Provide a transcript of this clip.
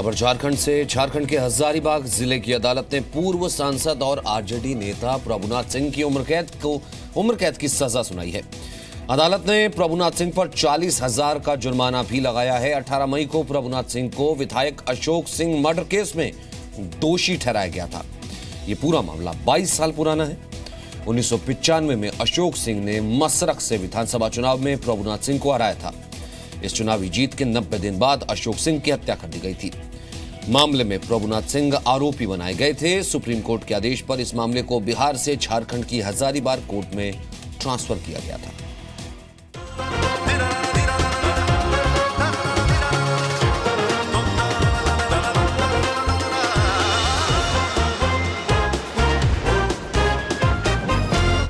खबर झारखंड से। झारखंड के हजारीबाग ज़िले की अदालत ने पूर्व सांसद और आरजेडी नेता प्रभुनाथ सिंह की उम्र कैद को उम्र कैद की सजा सुनाई है। अदालत ने प्रभुनाथ सिंह पर चालीस हज़ार का जुर्माना भी लगाया है। 18 मई को प्रभुनाथ सिंह को विधायक अशोक सिंह मर्डर केस में दोषी ठहराया गया था। ये पूरा मामला 22 साल पुराना है। उन्नीस में अशोक सिंह ने मसरख से विधानसभा चुनाव में प्रभुनाथ सिंह को हराया था। इस चुनावी जीत के 90 दिन बाद अशोक सिंह की हत्या कर दी गई थी। मामले में प्रभुनाथ सिंह आरोपी बनाए गए थे। सुप्रीम कोर्ट के आदेश पर इस मामले को बिहार से झारखंड की हजारीबाग कोर्ट में ट्रांसफ़र किया गया था।